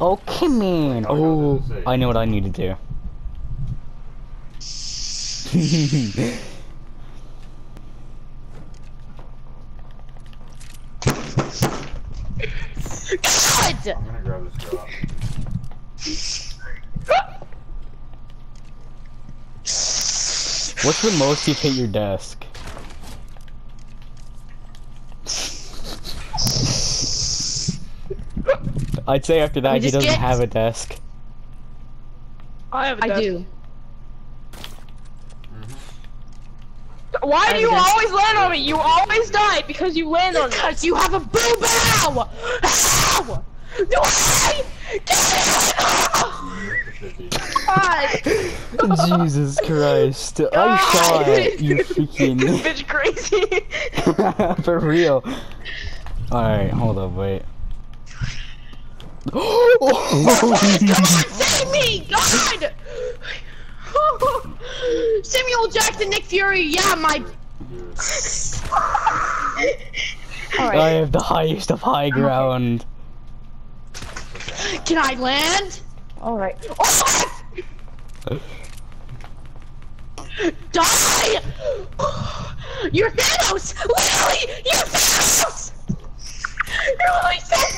Oh, come in. Oh, I know what I need to do. God! I'm gonna grab this drop. What's the most you've hit your desk? I'd say after that he doesn't get- have a desk. I have a I desk. do. Why do you have a desk. always land on me? You always die because you land on me. Because you have a boo bow! Ow! No way! Hi. Jesus Christ. I saw it, you this freaking. bitch crazy. For real. Alright, hold up, wait. Save me! God! Samuel Jackson, Nick Fury, yeah, my. I have the highest of high ground. can I land? Alright. Oh! Die! You're Thanos! Literally! You're Thanos! You're literally so fast!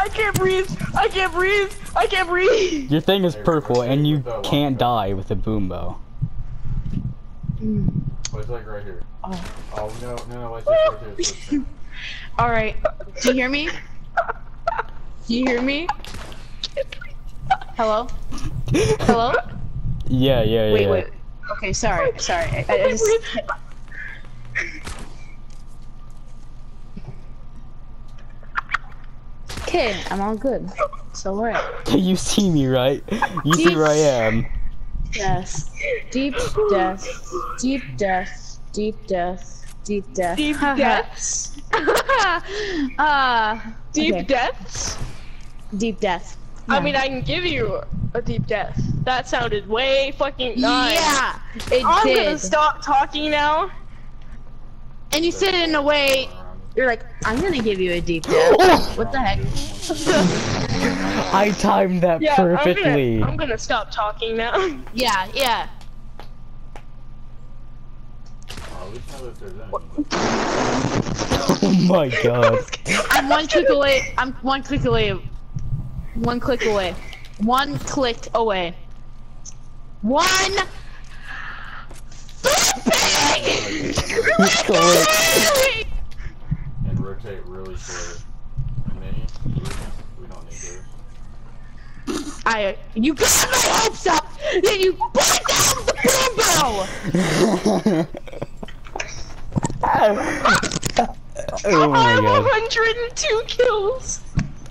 I can't breathe. I can't breathe. I can't breathe. Your thing is purple and you can't die with a boom bow. Mm. What's like right here? Oh. Oh no, no, no, it's just right here. It's this thing. Alright, do you hear me? Do you hear me? Hello? Hello? Yeah, yeah, yeah. Wait, wait. Okay, sorry, sorry. I, I just... Okay, I'm all good. So alright. You see me, right? You see where I am. Yes. Deep death. Deep death. Deep death. Deep death. Deep Haha. deaths. Ah. Deep okay. deaths. Deep death. I mean, I can give you a deep death. That sounded way fucking nice. Yeah, it I'm did. gonna stop talking now. And you said it in a way you're like, I'm gonna give you a deep death. Oh! what the heck? I timed that Yeah, perfectly. I'm gonna, I'm gonna stop talking now. Yeah, yeah. Oh, at least now that there's any. Oh my god. I'm one click away. I'm one click away. One click away. One click away. One. Flipping! Click. And rotate really short. Mini, we don't need those. I. You got my hopes up. Then you put down the boom bow. oh my I have 102 kills.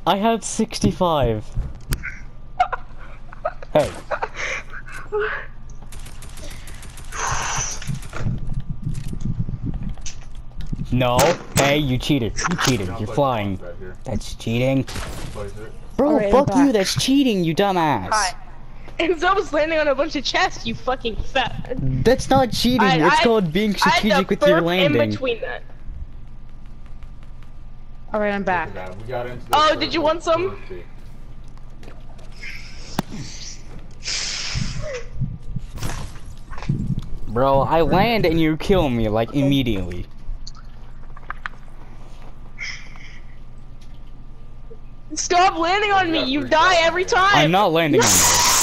I have 65. Hey. No. Hey, you cheated. You cheated. You're flying. That's cheating. Bro, Alright, I'm fuck you. That's cheating, you dumbass. Hi. And I was landing on a bunch of chests, you fucking fat. That's not cheating. I- it's I- called being strategic with your burp landing. In between that. All right, I'm back. Look at that, We got into oh, this Oh, circle did uh, you want some? Bro, I land and you kill me like immediately. Stop landing on me, you die every time. I'm not landing on you.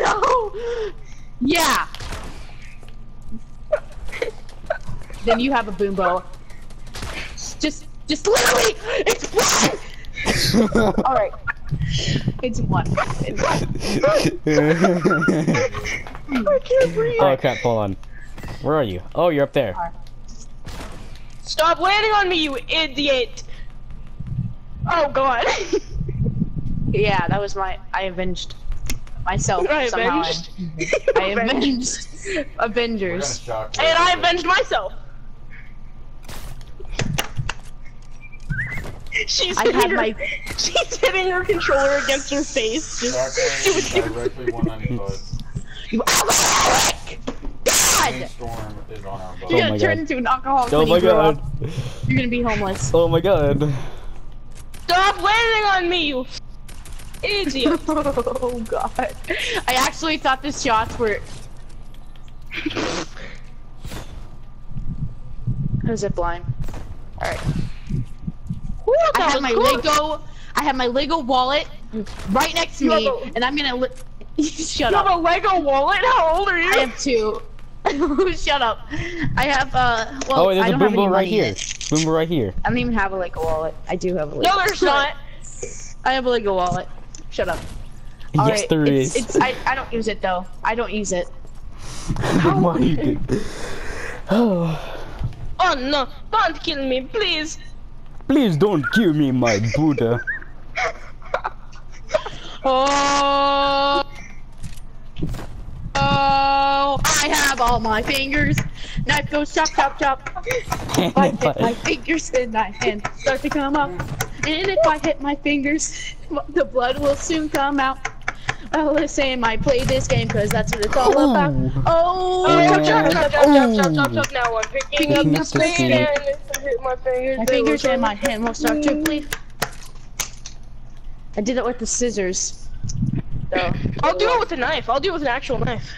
No! No! Yeah. then you have a boom bow. Just, just literally, it's one. All right, it's one. It's one. I can't breathe. oh crap, hold on. Where are you? Oh, you're up there. Stop landing on me, you idiot. Oh god. Yeah, that was my. I avenged myself I somehow. avenged. I avenged Avengers. And I avenged myself. She's I hitting had her, my- she's hitting her controller against her face. Just directly 195. You alcoholic! God! Storm is is on our boat. You're Oh gonna my turn God. into an alcoholic Oh when my you grow god. up. You're gonna be homeless. Oh my god. Stop landing on me, you idiot. oh god. I actually thought the shots were. A zip line. Alright. I have my cool. Lego. I have my Lego wallet right next to You me, and I'm gonna. Shut up. You have a Lego wallet? How old are you? I have two. Shut up. I have uh. Well, oh, I there's a don't have any boom bow right here. it. Boom bow right here. I don't even have a Lego wallet. I do have a Lego. no, there's not. I have a Lego wallet. Shut up. yes, Alright, there it's, is. It's, I, I don't use it though. I don't use it. Why you did- Oh. Oh no, don't kill me, please. Please don't kill me, my Buddha. Oh. I have all my fingers. Knife goes chop, chop, chop. If I hit my fingers, then my hands start to come up. And if I hit my fingers, the blood will soon come out. Well, listen, I play this game because that's what it's all about. Ooh. Oh, Oh, chop, chop, chop, chop, chop, chop, Ooh. chop, chop. Now I'm picking up Picking the up the speed speed. and if I hit my fingers. my fingers and my hand will start to bleed. I did it with the scissors. So, I'll do it with a knife. I'll do it with an actual knife.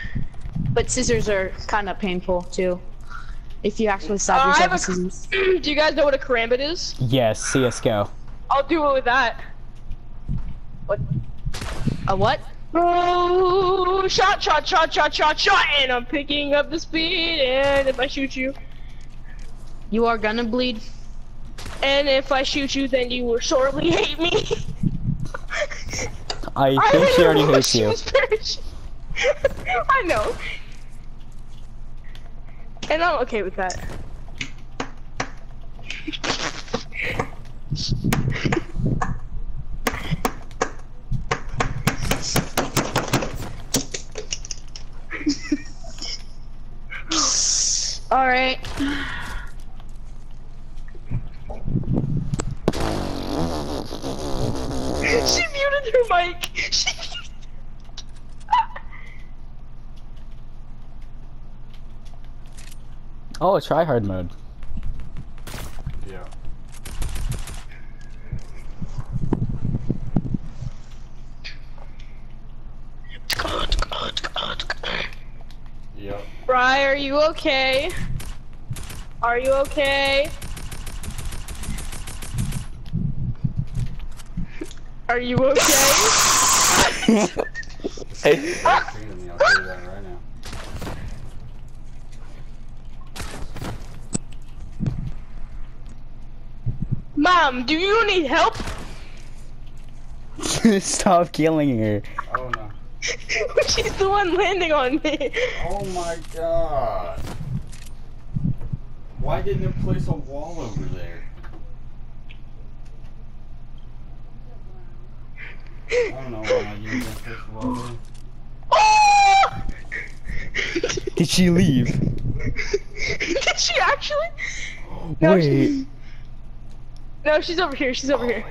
But scissors are kind of painful too. If you actually Uh, stab I yourself with scissors. do you guys know what a karambit is? Yes, CSGO. I'll do it with that. What? A what? Oh, shot, shot, shot, shot, shot, shot, and I'm picking up the speed. And if I shoot you, You are gonna bleed. and if I shoot you, then you will sorely hate me. I think she already hates you. I know. And I'm okay with that. All right. she muted her mic. She muted- Oh, try hard mode. Yeah. Yep. Bri, are you okay? Are you okay? Are you okay? Ah! It's seen me, I'll tell you that right now. Mom, do you need help? Stop killing her. Oh no. She's the one landing on me. Oh my god. Why didn't it place a wall over there? I don't know why I used that first wall there. Oh! Did she leave? Did she actually? No, Wait. she- No, she's over here. She's over here.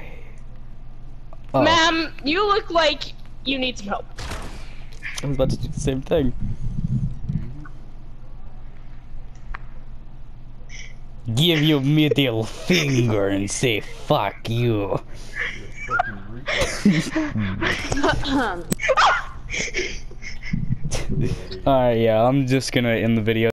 Oh. oh, Ma'am, you look like you need some help. I was about to do the same thing. Give your middle finger and say fuck you. You fucking retard. Alright, yeah, I'm just gonna end the video.